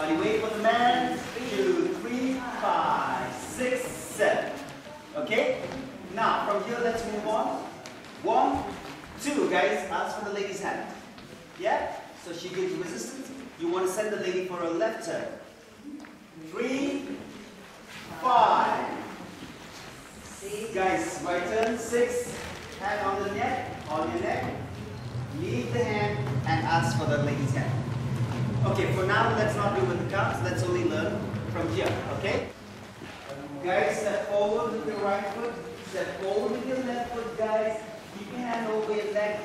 Body weight for the man. Two, three, five, six, seven. Okay? Now, from here, let's move on. One, two, guys. Ask for the lady's hand. Yeah? So she gives resistance. You want to send the lady for a left turn. Three, five. Guys, right turn, six. Hand on the neck, on your neck. Leave the hand and ask for the lady's hand. Okay, for now, let's not do with the counts. Let's only learn from here, okay? Guys, step forward with your right foot. Step forward with your left foot, guys. Keep your hand over your leg.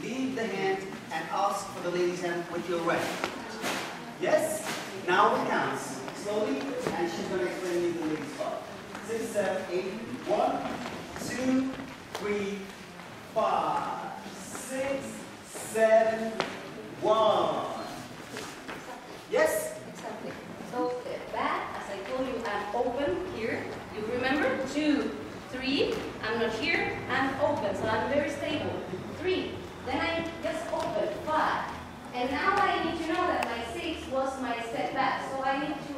Leave the hand and ask for the lady's hand with your right. Yes? Now we count. Slowly, and she's going to explain you the lady's part. Six, seven, eight. One, two, three, five, six, seven, one. open here. You remember? Two, three, I'm not here, I'm open, so I'm very stable. Three, then I just open, five. And now I need to know that my six was my step back, so I need to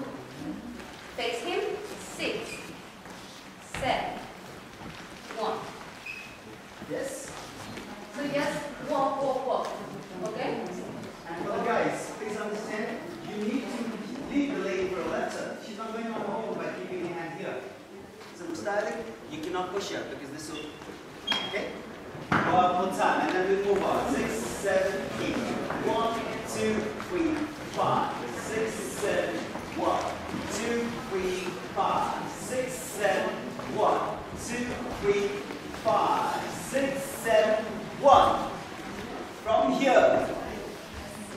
face him, six, seven, one. Yes? So just styling, you cannot push up because this will, okay? One more time, and then we move on. Six, seven, eight. One, two, three, five. Six, seven, one, two, three, five. Six, seven, one, two, three, five. Six, seven, one. From here,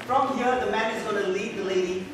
from here, the man is going to lead the lady